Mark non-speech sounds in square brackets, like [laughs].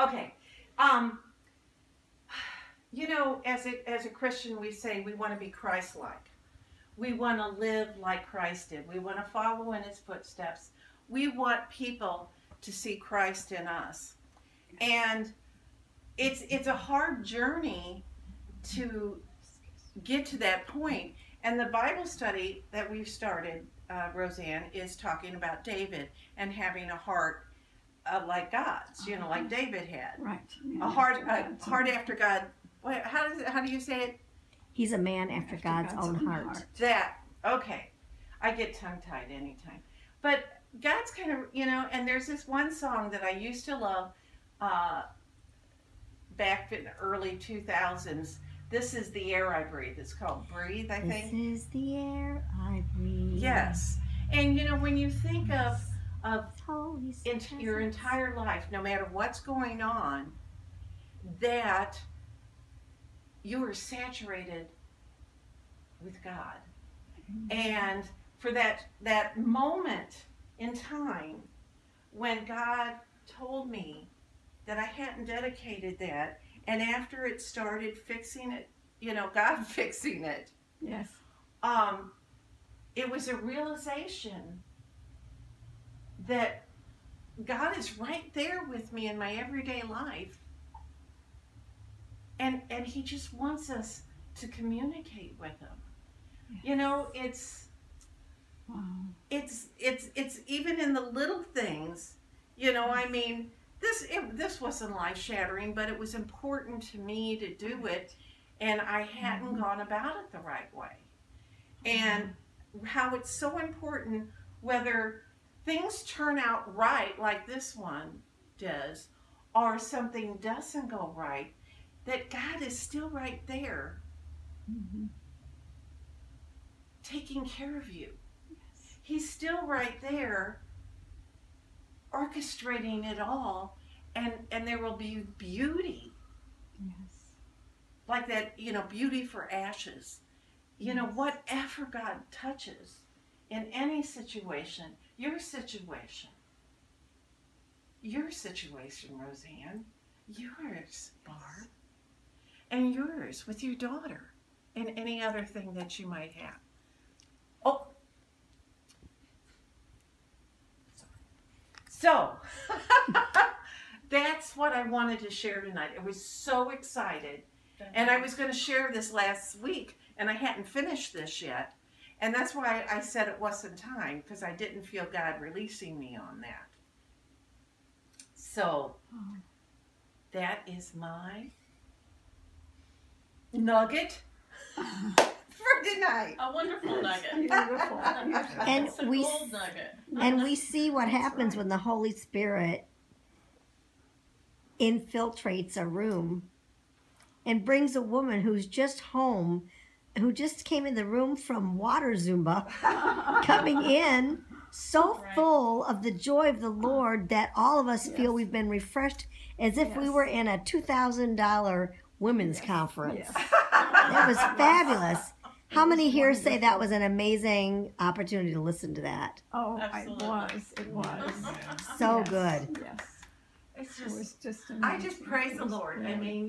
Okay. Um, you know, as a, as a Christian, we say we want to be Christ like. We want to live like Christ did. We want to follow in his footsteps. We want people to see Christ in us. And it's it's a hard journey to get to that point. And the Bible study that we've started, uh, Roseanne, is talking about David and having a heart uh, like God's, you know, like David had. Right. A heart, a heart after God. Wait, how does it, how do you say it? He's a man after, God's, own, heart. That okay. I get tongue tied anytime. But God's kind of you know, and there's this one song that I used to love uh, back in the early two thousands. This is the air I breathe. It's called Breathe, I think. This is the air I breathe. Yes. And you know, when you think of of In your entire life, no matter what's going on, that you are saturated with God. And for that that moment in time when God told me that I hadn't dedicated that, and after it started fixing it, you know, God [laughs] fixing it, Yes. um, it was a realization that God is right there with me in my everyday life. And and he just wants us to communicate with him. You know, it's Wow. it's it's it's even in the little things. You know, I mean, this it, this wasn't life shattering, but it was important to me to do it, and I hadn't mm-hmm. gone about it the right way. Mm-hmm. And how it's so important whether things turn out right, like this one does, or something doesn't go right, that God is still right there Mhm. taking care of you. He's still right there orchestrating it all and and there will be beauty Yes. like that, you know, beauty for ashes. You know, whatever God touches in any situation, your situation, your situation, Roseanne, yours, Barb, and yours with your daughter, and any other thing that you might have. Oh, so [laughs] that's what I wanted to share tonight. I was so excited. And I was going to share this last week, and I hadn't finished this yet. And that's why I said it wasn't time, because I didn't feel God releasing me on that. So, that is my nugget [laughs] for tonight. A wonderful nugget. [laughs] Beautiful. [laughs] And it's a we- gold nugget. And we see what happens when the Holy Spirit infiltrates a room and brings a woman who's just home, who just came in the room from water Zumba, [laughs] coming in so Right. full of the joy of the Lord that all of us feel we've been refreshed as if we were in a $2,000 women's conference. Yes. [laughs] That was fabulous. How many here say that was an amazing opportunity to listen to that? Oh, it was. It was. So Yes. good. Yes. It's It was just I just praise the was Lord. I mean, you